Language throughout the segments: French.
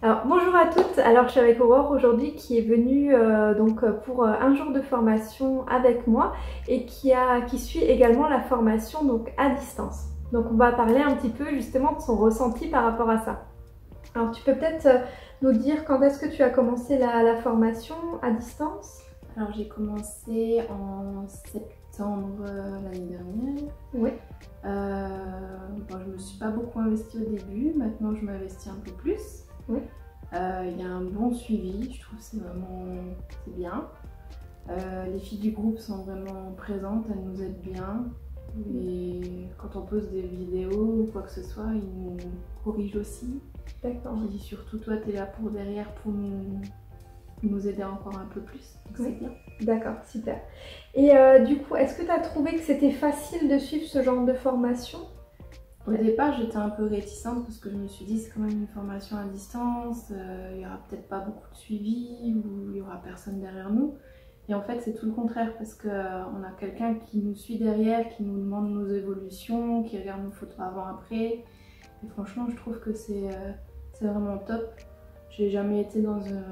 Alors bonjour à toutes, alors je suis avec Aurore aujourd'hui qui est venue euh, donc pour euh, un jour de formation avec moi et qui, a, qui suit également la formation donc à distance. Donc on va parler un petit peu justement de son ressenti par rapport à ça. Alors tu peux peut-être euh, nous dire quand est-ce que tu as commencé la, formation à distance? Alors j'ai commencé en septembre l'année dernière. Oui. bon, je me suis pas beaucoup investie au début, maintenant je m'investis un peu plus. Euh, il y a un bon suivi, je trouve c'est vraiment bien. Euh, les filles du groupe sont vraiment présentes, elles nous aident bien. Et quand on pose des vidéos ou quoi que ce soit, ils nous corrigent aussi. D'accord. Puis surtout, toi, tu es là pour derrière pour nous, nous aider encore un peu plus. c'est bien. D'accord, super. Et euh, du coup, est-ce que tu as trouvé que c'était facile de suivre ce genre de formation? Au départ, j'étais un peu réticente parce que je me suis dit c'est quand même une formation à distance, euh, il n'y aura peut-être pas beaucoup de suivi ou il n'y aura personne derrière nous. Et en fait, c'est tout le contraire parce qu'on euh, a quelqu'un qui nous suit derrière, qui nous demande nos évolutions, qui regarde nos photos avant-après. Et franchement, je trouve que c'est euh, vraiment top. J'ai jamais été dans une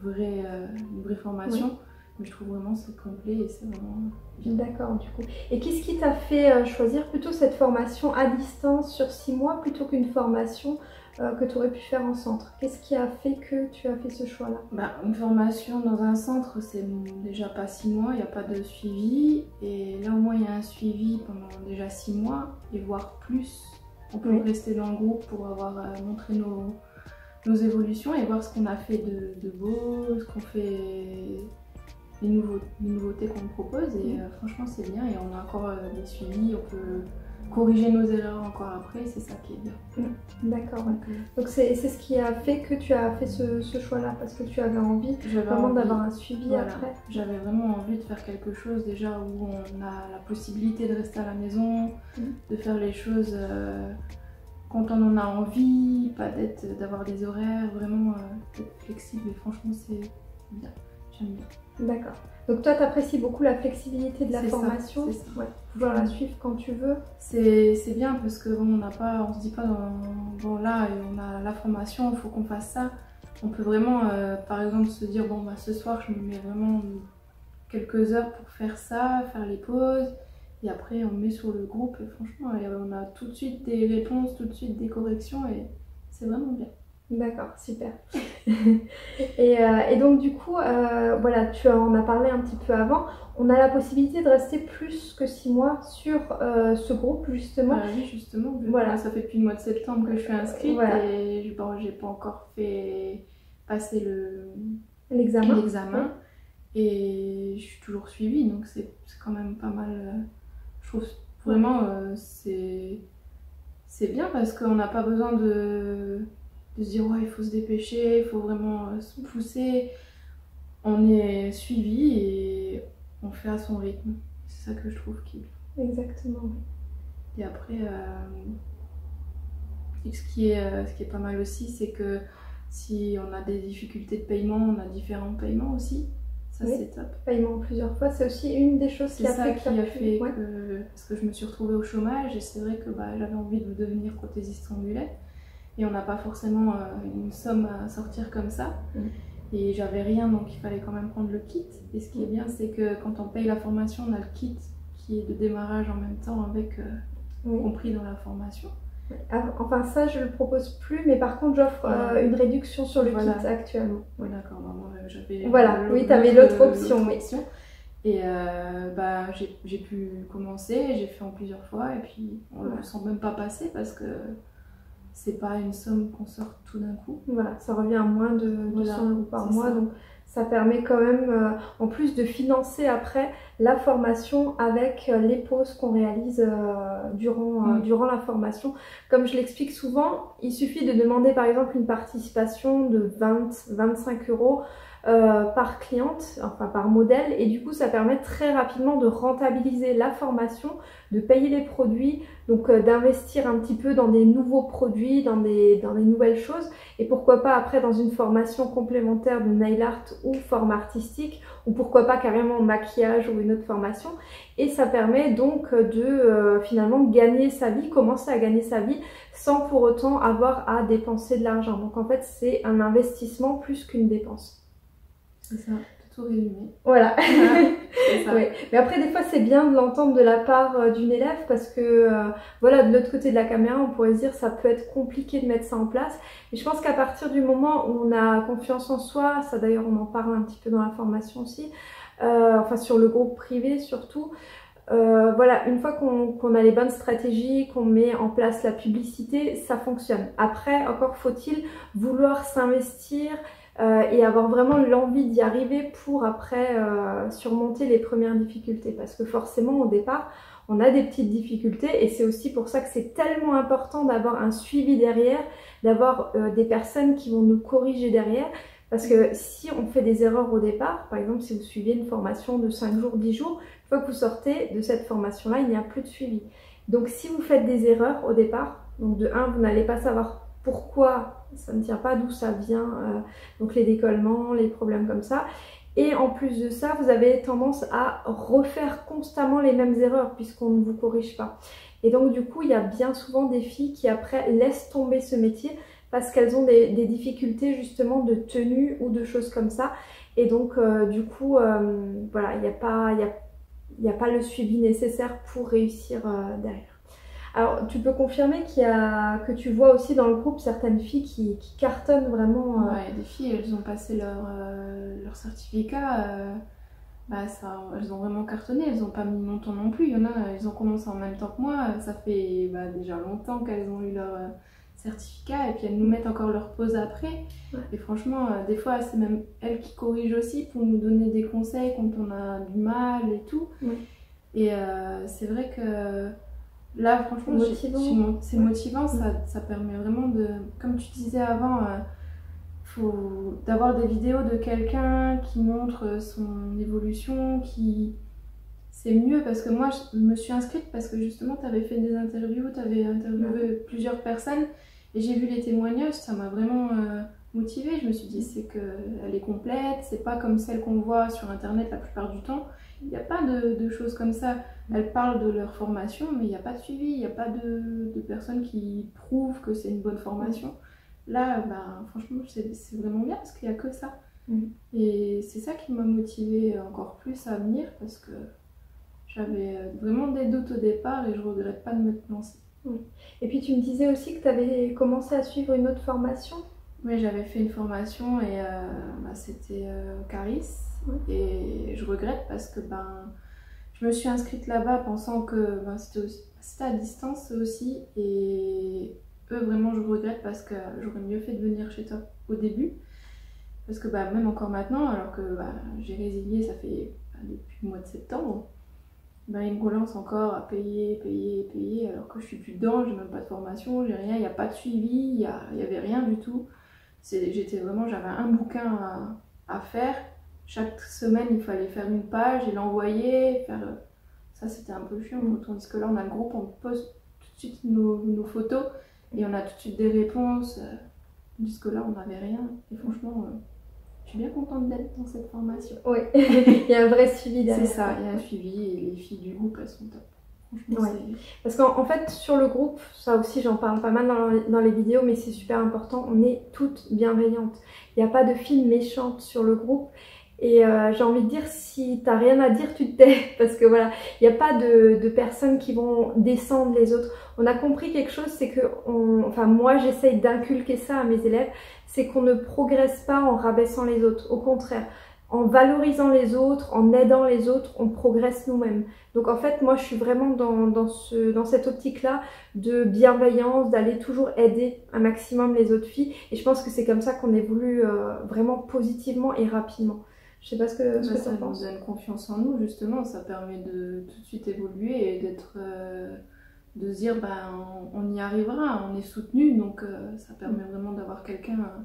vraie, une vraie formation je trouve vraiment c'est complet et c'est vraiment bien. D'accord, du coup. Et qu'est-ce qui t'a fait euh, choisir plutôt cette formation à distance sur six mois plutôt qu'une formation euh, que tu aurais pu faire en centre? Qu'est-ce qui a fait que tu as fait ce choix-là? Bah, Une formation dans un centre, c'est déjà pas six mois, il n'y a pas de suivi. Et là, au moins, il y a un suivi pendant déjà six mois et voire plus. On peut rester dans le groupe pour avoir euh, montré nos, nos évolutions et voir ce qu'on a fait de, de beau, ce qu'on fait les, nouveautés qu'on propose et mm. euh, franchement c'est bien et on a encore euh, des suivis, on peut corriger nos erreurs encore après, c'est ça qui est bien. Mm. D'accord, donc c'est ce qui a fait que tu as fait ce, choix-là parce que tu avais envie vraiment d'avoir un suivi après. J'avais vraiment envie de faire quelque chose déjà où on a la possibilité de rester à la maison, mm. de faire les choses euh, quand on en a envie, pas d'être d'avoir des horaires, vraiment être flexible et franchement c'est bien. D'accord. Donc toi, tu apprécies beaucoup la flexibilité de la formation, ça, pouvoir la suivre quand tu veux. C'est bien parce que on n'a pas, on se dit pas bon là on a la formation, il faut qu'on fasse ça. On peut vraiment, euh, par exemple, se dire bon bah ce soir je me mets vraiment quelques heures pour faire ça, faire les pauses. Et après, on met sur le groupe et franchement, on a tout de suite des réponses, tout de suite des corrections et c'est vraiment bien. D'accord, super. Euh, et, donc du coup, euh, voilà, tu en as parlé un petit peu avant. On a la possibilité de rester plus que six mois sur euh, ce groupe justement. Ah oui, justement. Voilà. Ça fait depuis le mois de septembre que je suis inscrite et bon, j'ai pas encore fait passer le l'examen. Et je suis toujours suivie, donc c'est quand même pas mal. Je trouve vraiment c'est c'est bien parce qu'on n'a pas besoin de de se dire ouais il faut se dépêcher, il faut vraiment euh, se pousser. On est suivi et on fait à son rythme. C'est ça que je trouve qui est bien. Exactement. Et après, euh, ce, qui est, euh, ce qui est pas mal aussi, c'est que si on a des difficultés de paiement, on a différents paiements aussi. Ça, c'est top. Paiement plusieurs fois, c'est aussi une des choses qui a ça fait, qui a fait que. Parce que je me suis retrouvée au chômage et c'est vrai que bah, j'avais envie de devenir prothésiste ambulette et on n'a pas forcément euh, une somme à sortir comme ça. Mm. Et j'avais rien, donc il fallait quand même prendre le kit. Et ce qui est bien, c'est que quand on paye la formation, on a le kit qui est de démarrage en même temps avec euh, compris dans la formation. Ah, enfin ça je le propose plus, mais par contre j'offre euh, une réduction sur le kit actuellement. Oui d'accord, bah, j'avais... Voilà, oui tu avais l'autre option. option. Et bah, j'ai pu commencer, j'ai fait en plusieurs fois et puis on ne le sent même pas passer parce que c'est pas une somme qu'on sort tout d'un coup. Voilà, ça revient à moins de 200 euros par mois. Donc ça permet quand même, euh, en plus de financer après la formation avec euh, les pauses qu'on réalise euh, durant, mm. durant la formation. Comme je l'explique souvent, il suffit de demander par exemple une participation de 20-25 euros euh, par cliente, enfin par modèle, et du coup ça permet très rapidement de rentabiliser la formation, de payer les produits, donc euh, d'investir un petit peu dans des nouveaux produits, dans des, dans des nouvelles choses, et pourquoi pas après dans une formation complémentaire de nail art ou forme artistique, ou pourquoi pas carrément maquillage ou une autre formation, et ça permet donc de euh, finalement gagner sa vie, commencer à gagner sa vie sans pour autant avoir à dépenser de l'argent. Donc en fait c'est un investissement plus qu'une dépense. C'est ça, tout résumé. Voilà. Mais après, des fois, c'est bien de l'entendre de la part euh, d'une élève parce que, euh, voilà, de l'autre côté de la caméra, on pourrait se dire ça peut être compliqué de mettre ça en place. Et je pense qu'à partir du moment où on a confiance en soi, ça d'ailleurs, on en parle un petit peu dans la formation aussi, euh, enfin sur le groupe privé surtout, voilà, une fois qu'on a les bonnes stratégies, qu'on met en place la publicité, ça fonctionne. Après, encore faut-il vouloir s'investir euh, et avoir vraiment l'envie d'y arriver pour après euh, surmonter les premières difficultés. Parce que forcément au départ, on a des petites difficultés et c'est aussi pour ça que c'est tellement important d'avoir un suivi derrière, d'avoir euh, des personnes qui vont nous corriger derrière. Parce que si on fait des erreurs au départ, par exemple si vous suivez une formation de 5 jours, 10 jours, une fois que vous sortez de cette formation-là, il n'y a plus de suivi. Donc si vous faites des erreurs au départ, donc de 1, vous n'allez pas savoir pourquoi ça ne tient pas, d'où ça vient, euh, donc les décollements, les problèmes comme ça. Et en plus de ça, vous avez tendance à refaire constamment les mêmes erreurs puisqu'on ne vous corrige pas. Et donc du coup, il y a bien souvent des filles qui après laissent tomber ce métier parce qu'elles ont des, difficultés justement de tenue ou de choses comme ça. Et donc euh, du coup, euh, voilà, il n'y a, pas, a pas le suivi nécessaire pour réussir derrière. Alors, tu peux confirmer qu'il y a, que tu vois aussi dans le groupe certaines filles qui, cartonnent vraiment. Euh, ouais, des filles, elles ont passé leur, euh, leur certificat, euh, bah ça, elles ont vraiment cartonné, elles n'ont pas mis longtemps non plus. Il y en a, elles ont commencé en même temps que moi, ça fait bah, déjà longtemps qu'elles ont eu leur certificat et puis elles nous mettent encore leur pause après. Et franchement, des fois, c'est même elles qui corrigent aussi pour nous donner des conseils quand on a du mal et tout. Et c'est vrai que Là, franchement, c'est motivant, ça, ça, permet vraiment de, comme tu disais avant, euh, faut d'avoir des vidéos de quelqu'un qui montre son évolution, qui c'est mieux parce que moi je me suis inscrite parce que justement tu avais fait des interviews, tu avais interviewé plusieurs personnes et j'ai vu les témoignages, ça m'a vraiment euh, motivée. Je me suis dit c'est qu'elle est complète, c'est pas comme celle qu'on voit sur internet la plupart du temps. Il n'y a pas de, choses comme ça. Elles parlent de leur formation, mais il n'y a pas de suivi, il n'y a pas de, personnes qui prouvent que c'est une bonne formation. Là, ben, franchement, c'est vraiment bien parce qu'il n'y a que ça. Mm. Et c'est ça qui m'a motivée encore plus à venir parce que j'avais vraiment des doutes au départ et je regrette pas de me lancer. Et puis tu me disais aussi que tu avais commencé à suivre une autre formation Oui, j'avais fait une formation et euh, bah, c'était euh, Caris. Et je regrette parce que ben, je me suis inscrite là-bas pensant que ben, c'était à distance aussi. Et eux, vraiment, je regrette parce que j'aurais mieux fait de venir chez toi au début. Parce que ben, même encore maintenant, alors que ben, j'ai résilié, ça fait depuis le mois de septembre, ben, ils me relancent encore à payer, payer, payer, alors que je suis plus dedans, j'ai même pas de formation, j'ai rien, il n'y a pas de suivi, il n'y avait rien du tout. J'étais vraiment, j'avais un bouquin à faire chaque semaine, il fallait faire une page et l'envoyer. Faire... Ça, c'était un peu chiant. Tandis que là, on a le groupe, on poste tout de suite nos, photos et on a tout de suite des réponses. Jusque-là, on n'avait rien. Et franchement, euh, je suis bien contente d'être dans cette formation. Oui, il y a un vrai suivi derrière. C'est ça, il y a un suivi et les filles du groupe, elles sont top. Ouais. Parce qu'en fait, sur le groupe, ça aussi j'en parle pas mal dans, les vidéos, mais c'est super important, on est toutes bienveillantes. Il n'y a pas de filles méchantes sur le groupe. Et euh, j'ai envie de dire, si t'as rien à dire, tu te tais. Parce que voilà, il n'y a pas de, de, personnes qui vont descendre les autres. On a compris quelque chose, c'est que, on, enfin moi j'essaye d'inculquer ça à mes élèves, c'est qu'on ne progresse pas en rabaissant les autres. Au contraire, en valorisant les autres, en aidant les autres, on progresse nous-mêmes. Donc en fait, moi je suis vraiment dans, dans, ce, dans cette optique-là de bienveillance, d'aller toujours aider un maximum les autres filles. Et je pense que c'est comme ça qu'on évolue euh, vraiment positivement et rapidement. Je sais pas ce que, ce ça nous donne confiance en nous, justement. Ça permet de tout de suite évoluer et d'être. Euh, de se dire, ben, on, y arrivera, on est soutenu, donc euh, ça permet vraiment d'avoir quelqu'un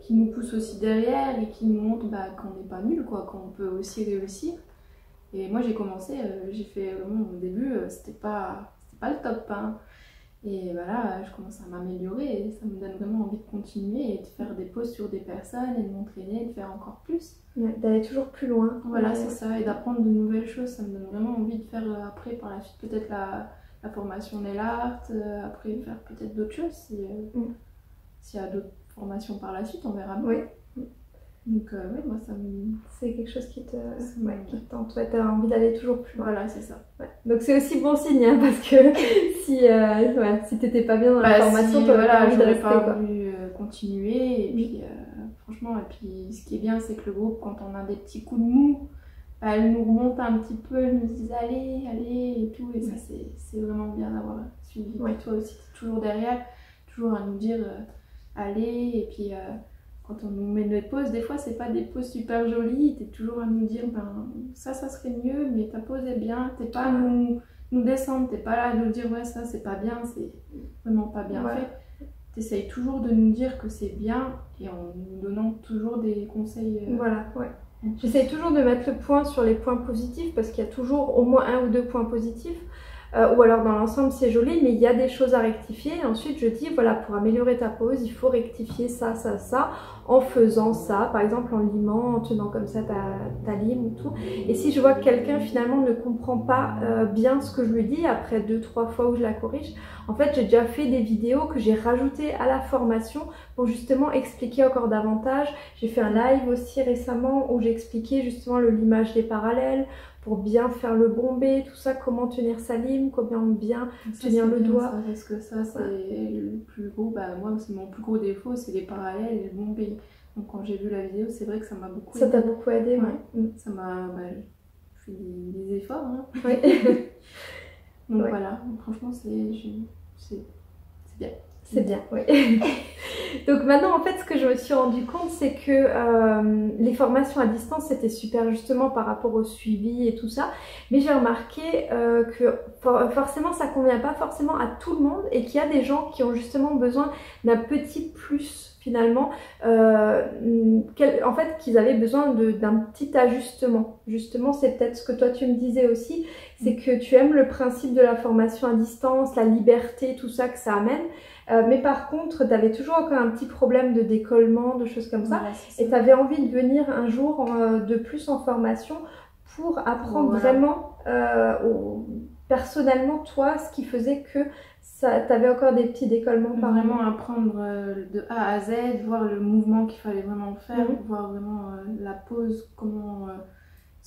qui nous pousse aussi derrière et qui nous montre bah, qu'on n'est pas nul, quoi, qu'on peut aussi réussir. Et moi j'ai commencé, euh, j'ai fait vraiment au début, c'était pas, c'était pas le top. Hein. Et voilà, je commence à m'améliorer et ça me donne vraiment envie de continuer et de faire des pauses sur des personnes et de m'entraîner, de faire encore plus. D'aller toujours plus loin. Voilà, c'est ça, et d'apprendre de nouvelles choses, ça me donne vraiment envie de faire euh, après, par la suite, peut-être la, la formation nail art, après faire peut-être d'autres choses si, mm. s'il y a d'autres formations par la suite, on verra. Oui. Donc, euh, ouais, moi, ça me. C'est quelque chose qui te, ouais, qui te tente. Ouais, t'as envie d'aller toujours plus loin. Voilà, c'est ça. Ouais. Donc, c'est aussi bon signe, hein, parce que si, euh, ouais, si t'étais pas bien dans la bah, formation, si, t'aurais voilà, pas envie de rester. pas voulu euh, continuer. Et puis, euh, franchement, et puis, ce qui est bien, c'est que le groupe, quand on a des petits coups de mou, bah, elle nous remonte un petit peu, elle nous dit allez, allez, et tout. Et ça, c'est vraiment bien d'avoir suivi. Ouais. toi aussi, t'es toujours derrière, toujours à nous dire allez, et puis quand on nous met des pauses, des fois c'est pas des pauses super jolies, t'es toujours à nous dire ben ça ça serait mieux, mais ta pause est bien, t'es pas à nous, nous descendre, t'es pas là à nous dire ouais ça c'est pas bien, c'est vraiment pas bien fait. T'essayes toujours de nous dire que c'est bien et en nous donnant toujours des conseils. Euh, voilà, ouais. J'essaye toujours de mettre le point sur les points positifs parce qu'il y a toujours au moins un ou deux points positifs. Euh, ou alors dans l'ensemble c'est joli mais il y a des choses à rectifier. Et ensuite je dis voilà pour améliorer ta pose il faut rectifier ça ça ça en faisant ça par exemple en limant en tenant comme ça ta, ta lime ou tout. Et si je vois que quelqu'un finalement ne comprend pas euh, bien ce que je lui dis après deux trois fois où je la corrige en fait j'ai déjà fait des vidéos que j'ai rajoutées à la formation pour justement expliquer encore davantage. J'ai fait un live aussi récemment où j'expliquais justement le limage des parallèles pour bien faire le bombé, tout ça, comment tenir sa lime, comment bien tenir le doigt. parce que ça, c'est le plus gros, bah, moi, c'est mon plus gros défaut, c'est les parallèles et le bombé. Donc quand j'ai vu la vidéo, c'est vrai que ça m'a beaucoup aidé. Ça t'a beaucoup aidé, ouais. Mm. Ça m'a bah, fait des, efforts. Hein. Oui. Donc voilà, franchement, c'est bien. C'est bien, oui. Donc maintenant, en fait, ce que je me suis rendu compte, c'est que euh, les formations à distance, c'était super justement par rapport au suivi et tout ça. Mais j'ai remarqué euh, que forcément, ça convient pas forcément à tout le monde et qu'il y a des gens qui ont justement besoin d'un petit plus finalement, euh, en fait, qu'ils avaient besoin d'un petit ajustement. Justement, c'est peut-être ce que toi tu me disais aussi, c'est que tu aimes le principe de la formation à distance, la liberté, tout ça que ça amène. Euh, mais par contre, tu avais toujours encore un petit problème de décollement, de choses comme ça. et tu avais envie de venir un jour euh, de plus en formation pour apprendre vraiment euh, personnellement, toi, ce qui faisait que tu avais encore des petits décollements par Vraiment apprendre de A à Z, voir le mouvement qu'il fallait vraiment faire, mhm. voir vraiment la pose, comment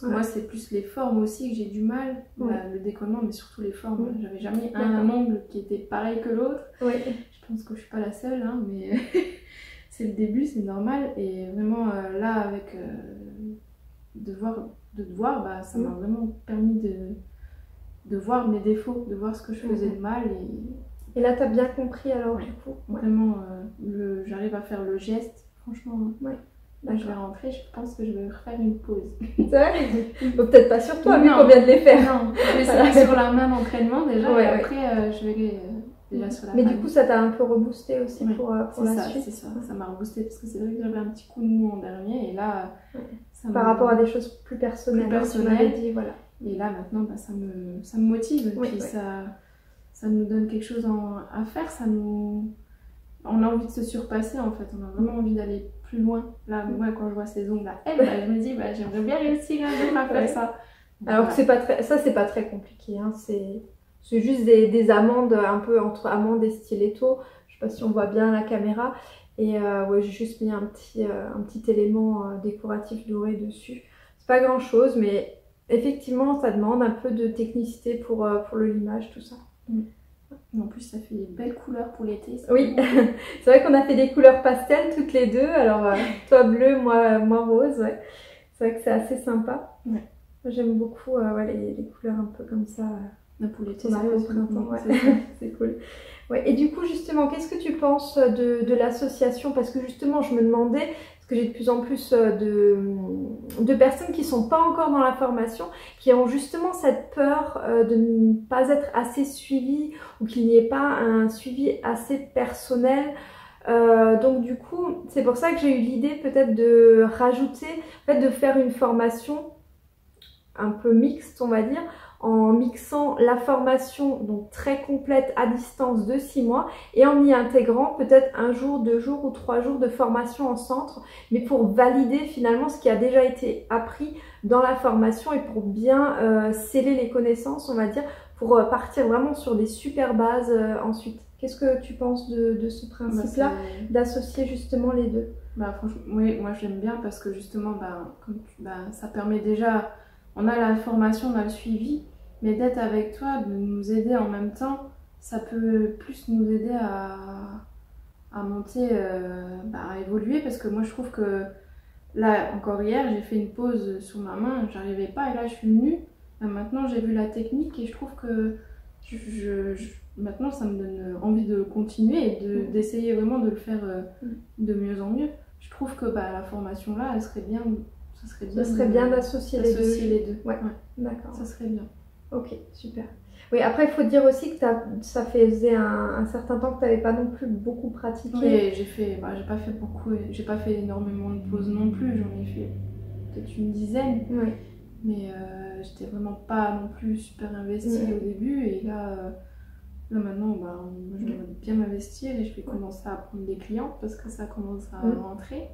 moi, c'est plus les formes aussi que j'ai du mal, le décollement, mais surtout les formes. J'avais jamais un ongle qui était pareil que l'autre. Je pense que je suis pas la seule, hein, mais c'est le début, c'est normal. Et vraiment, euh, là, avec euh, de, voir, de te voir, bah, ça m'a vraiment permis de, de voir mes défauts, de voir ce que je faisais de mal. Et, et là, tu as bien compris alors, du coup Vraiment, euh, j'arrive à faire le geste, franchement. Ouais. Là, je vais rentrer, je pense que je vais refaire une pause. C'est vrai Peut-être pas sur toi, vu qu'on vient de les faire. Non, vais essayer sur la main d'entraînement déjà, et après, euh, je vais euh, déjà sur la Mais du coup, ça t'a un peu reboosté aussi pour, pour la ça, suite C'est ça, ça m'a reboosté parce que c'est vrai que j'avais un petit coup de mou en dernier, et là. Ça Par rapport à des choses plus personnelles. Plus hein, personnelles. Dit, voilà. Et là, maintenant, bah, ça, me, ça me motive, puis ça, ça nous donne quelque chose à faire, ça nous. On a envie de se surpasser en fait, on a vraiment envie d'aller plus loin. Là, moi, quand je vois ces ongles là, elle, bah, je me dis, bah, j'aimerais bien réussir un jour à faire ça. Alors que c'est pas très, ça, c'est pas très compliqué. Hein. C'est, c'est juste des, des, amandes un peu entre amandes et stiletto. Je sais pas si on voit bien la caméra. Et euh, ouais, j'ai juste mis un petit, euh, un petit élément euh, décoratif doré dessus. C'est pas grand chose, mais effectivement, ça demande un peu de technicité pour, pour le limage, tout ça. Mm en plus, ça fait des belles couleurs pour l'été. Oui, c'est vrai qu'on a fait des couleurs pastel toutes les deux. Alors, euh, toi bleu, moi, moi rose. Ouais. C'est vrai que c'est assez sympa. Ouais. J'aime beaucoup euh, les, les, couleurs un peu comme ça. Euh, pour l'été, c'est cool. Ouais. Et du coup, justement, qu'est-ce que tu penses de, de l'association? Parce que justement, je me demandais, que j'ai de plus en plus euh, de, de, personnes qui sont pas encore dans la formation, qui ont justement cette peur euh, de ne pas être assez suivies ou qu'il n'y ait pas un suivi assez personnel. donc du coup, c'est pour ça que j'ai eu l'idée peut-être de rajouter, en fait, de faire une formation un peu mixte, on va dire, en mixant la formation donc très complète à distance de 6 mois et en y intégrant peut-être un jour, deux jours ou trois jours de formation en centre, mais pour valider finalement ce qui a déjà été appris dans la formation et pour bien euh, sceller les connaissances, on va dire, pour euh, partir vraiment sur des super bases euh, ensuite. Qu'est-ce que tu penses de, ce bah, principe-là, d'associer justement les deux? Bah, franchement, oui, moi j'aime bien parce que justement, bah, bah, ça permet déjà, on a la formation, on a le suivi, mais d'être avec toi, de nous aider en même temps, ça peut plus nous aider à, à monter, euh, bah, à évoluer parce que moi je trouve que là, encore hier, j'ai fait une pause sur ma main, j'arrivais pas et là je suis venue. maintenant j'ai vu la technique et je trouve que je, maintenant ça me donne envie de continuer et mm. d'essayer vraiment de le faire euh, mm. de mieux en mieux. Je trouve que bah, la formation là, elle serait bien. Ça serait bien, ça serait bien d'associer les, les, deux. Ouais, d'accord. Ça serait bien. Ok, super. Oui, après, il faut dire aussi que ça faisait un, certain temps que tu n'avais pas non plus beaucoup pratiqué. Oui, j'ai fait, bah, j'ai pas fait beaucoup, j'ai pas fait énormément de pauses non plus, j'en ai fait peut-être une dizaine. Oui. Mais euh, j'étais vraiment pas non plus super investie au début, et là, euh, là maintenant, bah, je vais bien m'investir et je vais commencer à prendre des clients parce que ça commence à rentrer.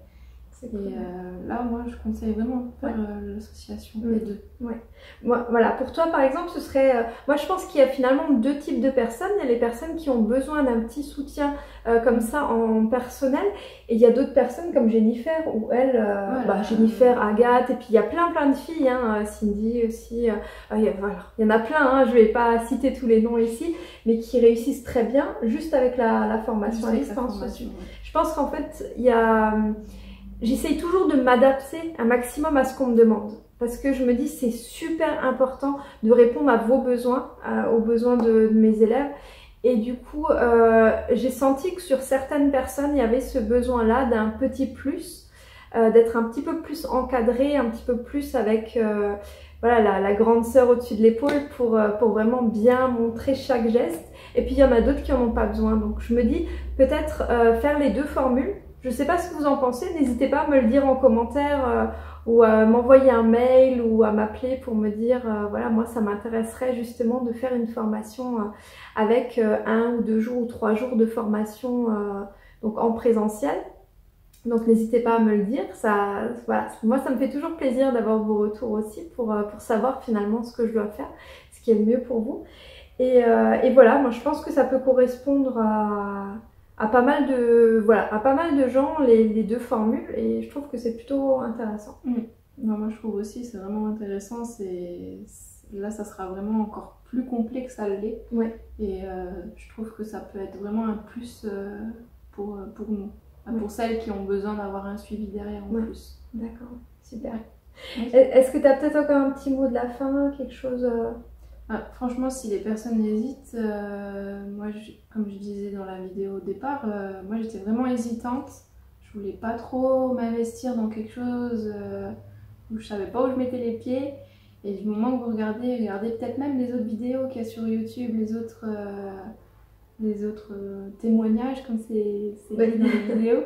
Et euh, là, moi, je conseille vraiment de faire euh, l'association des deux. Ouais. Voilà, pour toi, par exemple, ce serait. Euh, moi, je pense qu'il y a finalement deux types de personnes. Il y a les personnes qui ont besoin d'un petit soutien comme ça en personnel, et il y a d'autres personnes comme Jennifer, où elle, bah, Jennifer, Agathe, et puis il y a plein plein de filles, hein, Cindy aussi. il, y voilà. il y en a plein. Hein, je vais pas citer tous les noms ici, mais qui réussissent très bien juste avec la, la formation à distance. Je pense qu'en fait, il y a j'essaye toujours de m'adapter un maximum à ce qu'on me demande. Parce que je me dis c'est super important de répondre à vos besoins, aux besoins de, mes élèves. Et du coup, euh, j'ai senti que sur certaines personnes, il y avait ce besoin-là d'un petit plus, euh, d'être un petit peu plus encadré, un petit peu plus avec euh, voilà, la, grande sœur au-dessus de l'épaule pour, pour vraiment bien montrer chaque geste. Et puis il y en a d'autres qui n'en ont pas besoin. Donc je me dis peut-être faire les deux formules je ne sais pas ce que vous en pensez, n'hésitez pas à me le dire en commentaire euh, ou à m'envoyer un mail ou à m'appeler pour me dire, euh, voilà, moi ça m'intéresserait justement de faire une formation euh, avec un ou deux jours ou trois jours de formation donc en présentiel. Donc n'hésitez pas à me le dire, ça, voilà, moi ça me fait toujours plaisir d'avoir vos retours aussi pour, pour savoir finalement ce que je dois faire, ce qui est le mieux pour vous. Et, et voilà, moi je pense que ça peut correspondre à à pas mal de voilà à pas mal de gens les, deux formules et je trouve que c'est plutôt intéressant. Mm. moi je trouve aussi c'est vraiment intéressant c'est là ça sera vraiment encore plus complet que ça l'est ouais. et euh, je trouve que ça peut être vraiment un plus euh, pour, pour nous pour celles qui ont besoin d'avoir un suivi derrière en plus. D'accord, super. Est-ce que tu as peut-être encore un petit mot de la fin, quelque chose euh, ah, franchement, si les personnes hésitent, euh, moi, comme je disais dans la vidéo au départ, euh, moi j'étais vraiment hésitante. Je voulais pas trop m'investir dans quelque chose euh, où je savais pas où je mettais les pieds. Et du moment que vous regardez, regardez peut-être même les autres vidéos qu'il y a sur YouTube, les autres, les autres témoignages comme c'est dit dans les vidéos.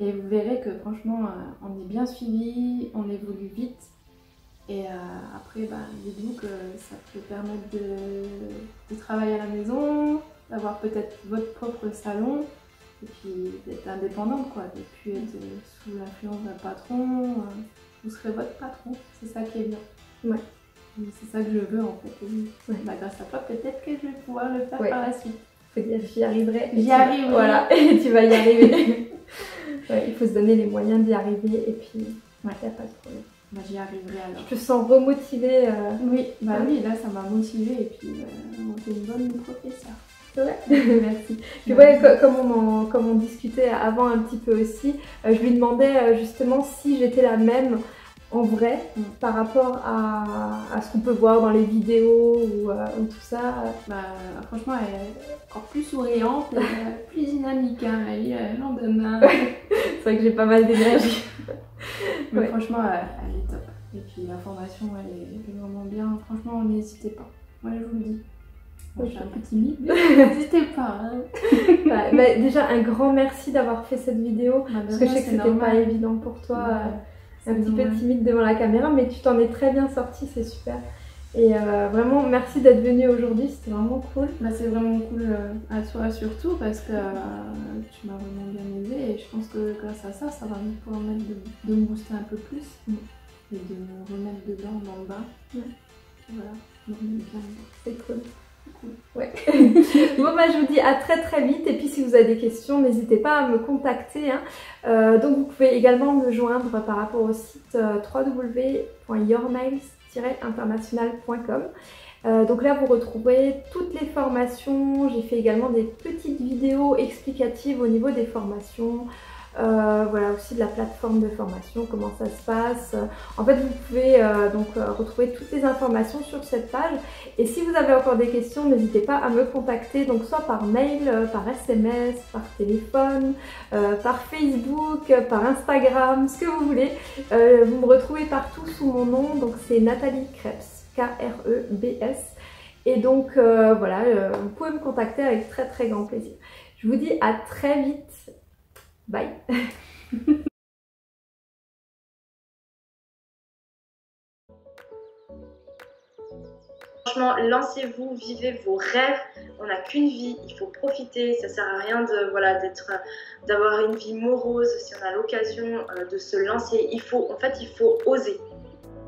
Et vous verrez que franchement, on est bien suivi, on évolue vite. Et euh, après, bah, dites-vous que ça peut permettre de, travailler à la maison, d'avoir peut-être votre propre salon, et puis d'être indépendante, quoi, de plus être sous l'influence d'un patron. Euh, vous serez votre patron, c'est ça qui est bien. Ouais. C'est ça que je veux en fait. Bah, grâce à toi, peut-être que je vais pouvoir le faire par la suite. Faut dire, j'y arriverai. J'y arrive, voilà, et tu vas y arriver. il faut se donner les moyens d'y arriver, et puis il n'y a pas de problème. Bah, j'y arriverai alors. Je te sens remotivée. Euh... Oui, bah oui, là ça m'a motivée et puis euh, une bonne professeure. Ouais. Merci. Puis ouais, comme on, comme on discutait avant un petit peu aussi, euh, je lui demandais euh, justement si j'étais la même en vrai mm. par rapport à, à ce qu'on peut voir dans les vidéos ou, euh, ou tout ça. Bah, franchement, elle est encore plus souriante, plus dynamique. Hein. Elle, elle en donne. C'est vrai que j'ai pas mal d'énergie. Mais franchement, elle, est top. Et puis la formation, elle est, vraiment bien. Franchement, n'hésitez pas. Moi, je vous le dis. Moi, je suis un peu timide, n'hésitez pas. Hein. bah, déjà, un grand merci d'avoir fait cette vidéo. Bah, parce que je sais que c'était pas évident pour toi. un petit peu timide devant la caméra, mais tu t'en es très bien sorti, c'est super. Et euh, vraiment, merci d'être venu aujourd'hui, c'était vraiment cool. Bah, c'est vraiment cool euh, à toi surtout parce que euh, tu m'as vraiment bien aidé et je pense que grâce à ça, ça va me permettre de, me booster un peu plus mm. et de me remettre dedans dans le bas. Voilà, c'est cool. Ouais. bon bah je vous dis à très très vite et puis si vous avez des questions n'hésitez pas à me contacter. Hein. donc vous pouvez également me joindre par rapport au site www.yournails internationalcom euh, donc là vous retrouverez toutes les formations, j'ai fait également des petites vidéos explicatives au niveau des formations, euh, voilà aussi de la plateforme de formation, comment ça se passe. En fait, vous pouvez euh, donc euh, retrouver toutes les informations sur cette page. Et si vous avez encore des questions, n'hésitez pas à me contacter, donc soit par mail, par SMS, par téléphone, par Facebook, par Instagram, ce que vous voulez. vous me retrouvez partout sous mon nom, donc c'est Nathalie Krebs, K-R-E-B-S. Et donc voilà, vous pouvez me contacter avec très très grand plaisir. Je vous dis à très vite Bye Franchement, lancez-vous, vivez vos rêves. On n'a qu'une vie, il faut profiter. Ça sert à rien de voilà d'être, d'avoir une vie morose si on a l'occasion euh, de se lancer. Il faut, en fait, il faut oser.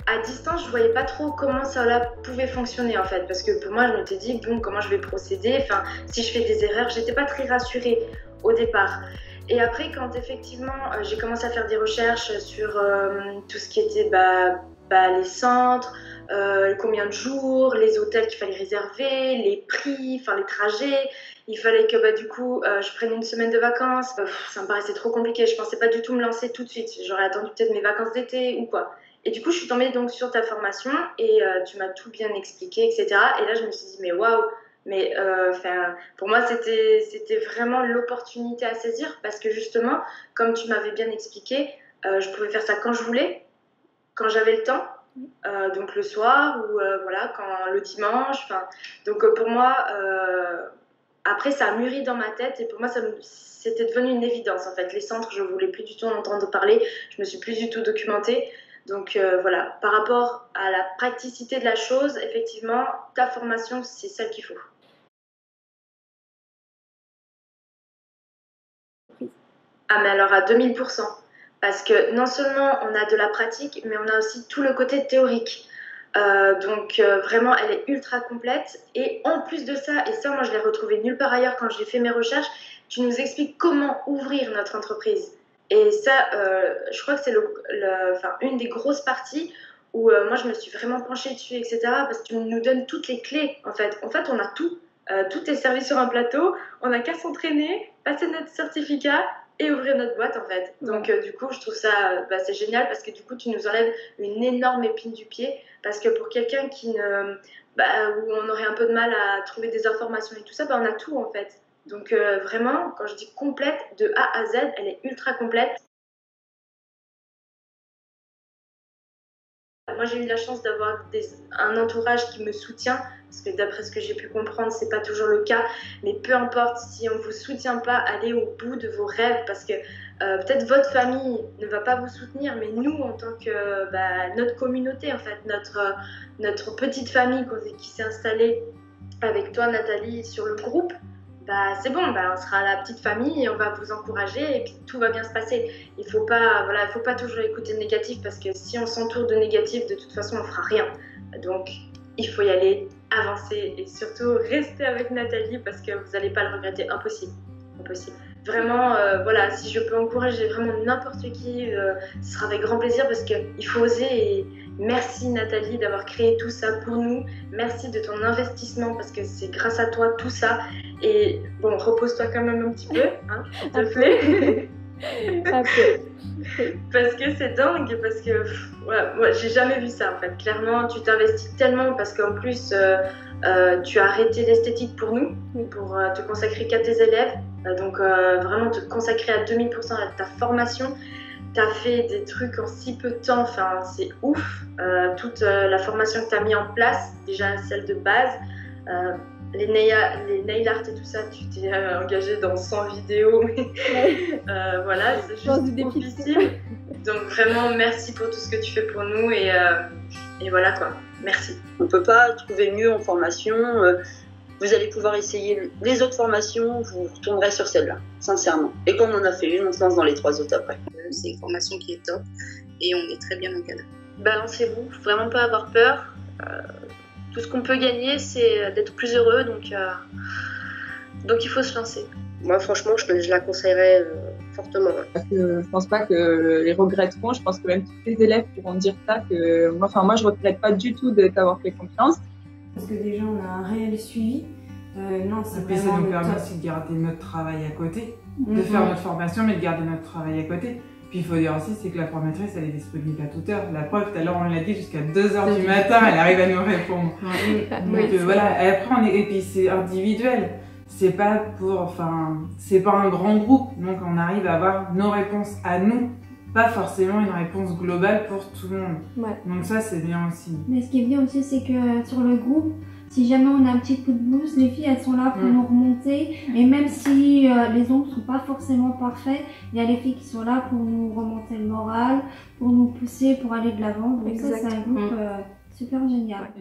À distance, je voyais pas trop comment ça pouvait fonctionner en fait, parce que pour moi, je m'étais dit bon, comment je vais procéder? Enfin, si je fais des erreurs, j'étais pas très rassurée au départ. Et après, quand effectivement euh, j'ai commencé à faire des recherches sur euh, tout ce qui était bah, bah, les centres, euh, combien de jours, les hôtels qu'il fallait réserver, les prix, enfin les trajets, il fallait que bah, du coup je prenne une semaine de vacances. ça me paraissait trop compliqué, je pensais pas du tout me lancer tout de suite. J'aurais attendu peut-être mes vacances d'été ou quoi. Et du coup, je suis tombée donc sur ta formation et tu m'as tout bien expliqué, etc. Et là, je me suis dit, mais waouh, mais euh, pour moi, c'était vraiment l'opportunité à saisir parce que justement, comme tu m'avais bien expliqué, euh, je pouvais faire ça quand je voulais, quand j'avais le temps, euh, donc le soir ou voilà, quand le dimanche. Donc pour moi, après, ça a mûri dans ma tête et pour moi, c'était devenu une évidence en fait. Les centres, je voulais plus du tout en entendre parler, je me suis plus du tout documentée. Donc euh, voilà, par rapport à la praticité de la chose, effectivement, ta formation, c'est celle qu'il faut. Ah mais alors à 2000%. Parce que non seulement on a de la pratique, mais on a aussi tout le côté théorique. Euh, donc euh, vraiment, elle est ultra complète. Et en plus de ça, et ça moi je l'ai retrouvé nulle part ailleurs quand j'ai fait mes recherches, tu nous expliques comment ouvrir notre entreprise. Et ça, euh, je crois que c'est le, une des grosses parties où moi je me suis vraiment penchée dessus, etc. Parce que tu nous donnes toutes les clés, en fait. En fait, on a tout. Tout est servi sur un plateau. On n'a qu'à s'entraîner, passer notre certificat et ouvrir notre boîte, en fait. Donc, du coup, je trouve ça, bah, c'est génial parce que du coup, tu nous enlèves une énorme épine du pied. Parce que pour quelqu'un qui ne. Bah, où on aurait un peu de mal à trouver des informations et tout ça, bah, on a tout, en fait. Donc euh, vraiment, quand je dis complète, de A à Z, elle est ultra complète. Moi, j'ai eu la chance d'avoir un entourage qui me soutient, parce que d'après ce que j'ai pu comprendre, c'est pas toujours le cas. Mais peu importe, si on vous soutient pas, allez au bout de vos rêves, parce que euh, peut-être votre famille ne va pas vous soutenir, mais nous, en tant que bah, notre communauté, en fait, notre, notre petite famille qui s'est installée avec toi, Nathalie, sur le groupe, bah, c'est bon, bah, on sera la petite famille et on va vous encourager et puis tout va bien se passer. Il faut pas, voilà, faut pas toujours écouter le négatif parce que si on s'entoure de négatif, de toute façon, on fera rien. Donc, il faut y aller, avancer et surtout rester avec Nathalie parce que vous n'allez pas le regretter. Impossible, impossible. Vraiment, euh, voilà, si je peux encourager vraiment n'importe qui, euh, ce sera avec grand plaisir parce qu'il faut oser et merci Nathalie d'avoir créé tout ça pour nous. Merci de ton investissement parce que c'est grâce à toi tout ça. Et bon, repose-toi quand même un petit peu, hein, s'il te plaît. parce que c'est dingue, parce que moi j'ai jamais vu ça en fait. Clairement, tu t'investis tellement parce qu'en plus euh, euh, tu as arrêté l'esthétique pour nous, pour euh, te consacrer qu'à tes élèves. donc vraiment te consacrer à 2000% à ta formation. Tu as fait des trucs en si peu de temps, enfin c'est ouf. toute la formation que tu as mis en place, déjà celle de base les nail, les nail art et tout ça, tu t'es engagé dans 100 vidéos, mais voilà, c'est juste difficile. Donc vraiment, merci pour tout ce que tu fais pour nous et, et voilà quoi, merci. On peut pas trouver mieux en formation. Vous allez pouvoir essayer les autres formations, vous retournerez sur celle-là, sincèrement. Et comme on en a fait une, on se lance dans les trois autres après. C'est une formation qui est top et on est très bien encadré. Balancez-vous, faut vraiment pas avoir peur. Euh, tout ce qu'on peut gagner, c'est d'être plus heureux, donc, euh, donc il faut se lancer. Moi, franchement, je, la conseillerais euh, fortement. Je je pense pas que les regretteront. Je pense que même tous les élèves pourront dire ça. Que moi, enfin, moi, je regrette pas du tout de t'avoir fait confiance. Parce que déjà, on a un réel suivi. Euh, non, c'est Et ça nous permet aussi de garder notre travail à côté, de mhm. faire notre formation, mais de garder notre travail à côté. Puis il faut dire aussi, c'est que la formatrice, elle est disponible à toute heure. La preuve, tout à l'heure, on l'a dit, jusqu'à 2h du matin, elle arrive à nous répondre. Donc voilà, après, on est... et puis c'est individuel. C'est pas pour, enfin, c'est pas un grand groupe. Donc on arrive à avoir nos réponses à nous pas forcément une réponse globale pour tout le monde. Donc ça, c'est bien aussi. Mais ce qui est bien aussi, c'est que sur le groupe, si jamais on a un petit coup de blues, les filles, elles sont là pour nous remonter. Et même si euh, les ongles sont pas forcément parfaits, il y a les filles qui sont là pour nous remonter le moral, pour nous pousser, pour aller de l'avant. Donc ça, c'est un groupe euh, super génial.